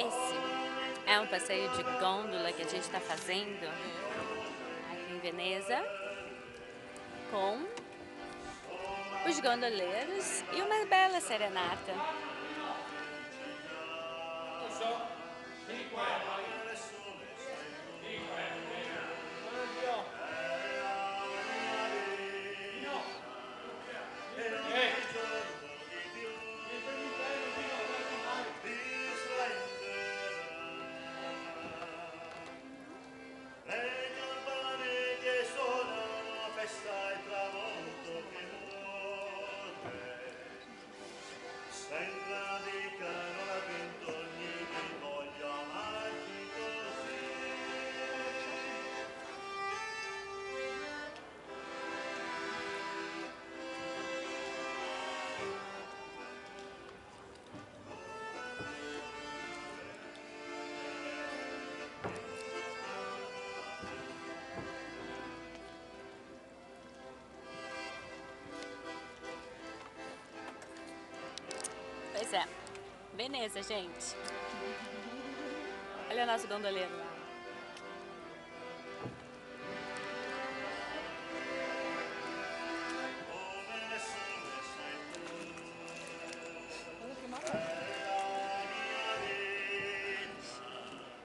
Esse é um passeio de gôndola que a gente está fazendo aqui em Veneza com os gondoleiros e uma bela serenata. Bravo. É. Veneza, gente. Olha o nosso gondoleiro lá.